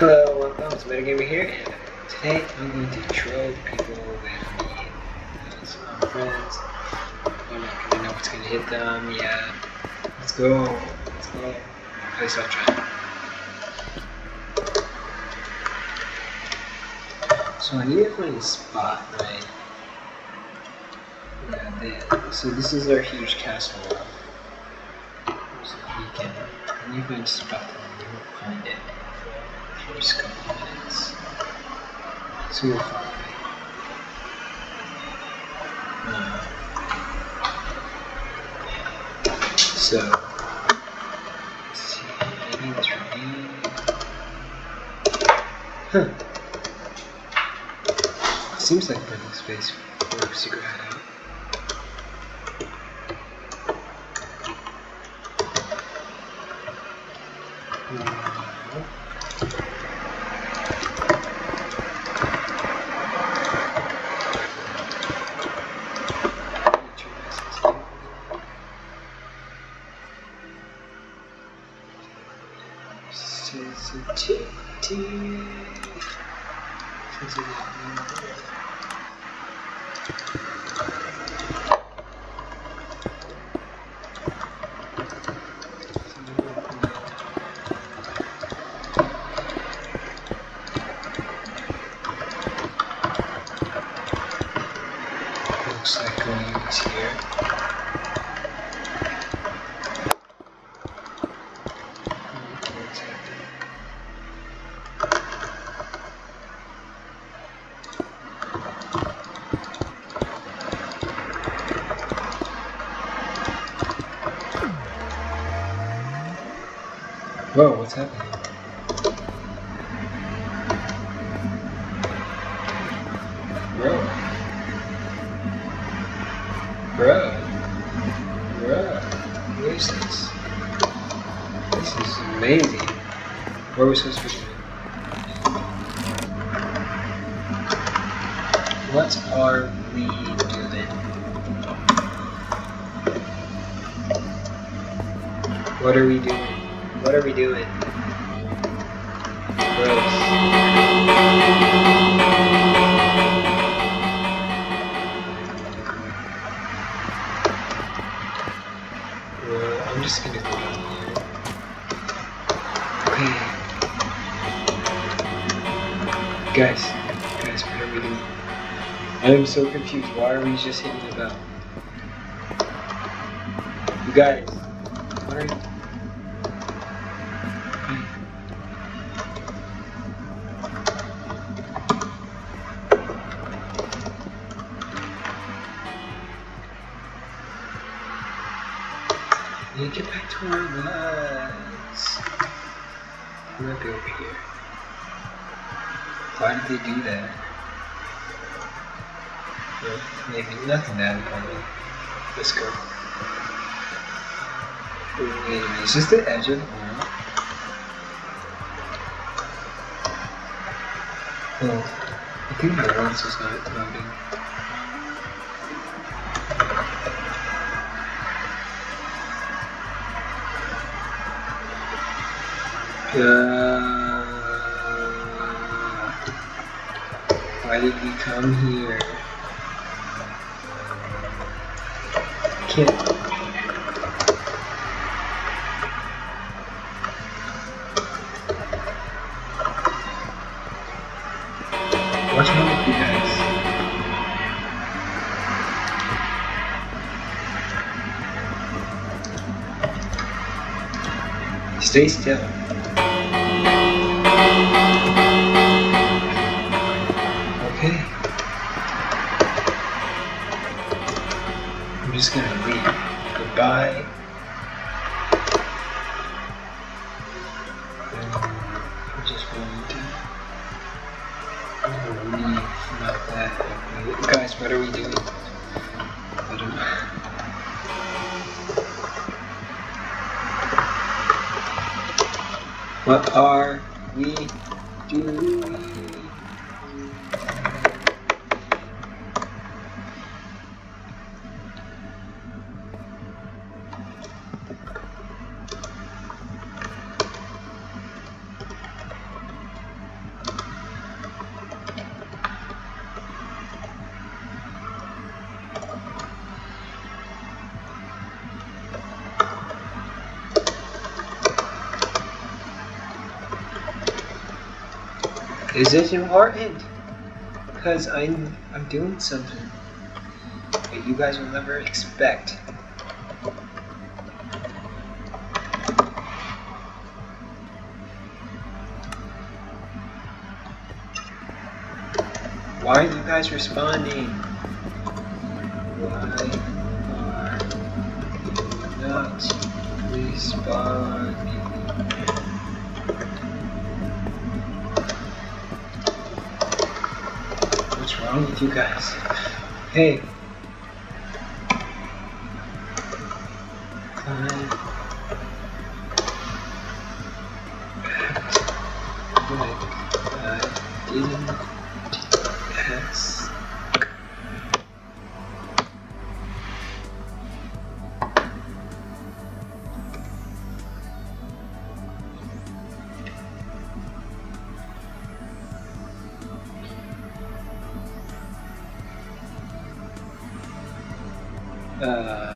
Hello, welcome. It's Metagamer here, and today I'm going to troll people with me and some friends. I'm not gonna know what's gonna hit them. Yeah, let's go. Let's go. I'll try. So I need to find a spot, right? Yeah. So this is our huge castle. There's a beacon. I need to find a spot that we won't find it for the first couple of minutes. So. Uh, so, let's see, Huh. Seems like perfect space a secret hideout. No. Sensitivity. Looks like going is here. Whoa, what's happening? Bro. Bro. Bro. What is this? This is amazing. What are we supposed to be? What are we doing? What are we doing? What are we doing? Gross. I'm just gonna go down here. Okay. Guys, guys, what are we doing? I am so confused. Why are we just hitting the bell? You guys, what are you? Get back to where it was. Might be over here. Why did they do that? Well, maybe nothing that important. Let's go. Wait is this the edge of the world? Well, I think my lens was not loading. Uh, why did we come here? Can't. What's wrong with you guys? Stay still. Just gonna leave. Goodbye. I'm just going to. I'm gonna leave. Not that. Guys, what are we doing? What are we doing? Is it important? Because I'm I'm doing something that you guys will never expect. Why aren't you guys responding? Why are you not responding? Wrong with you guys? Hey. Uh,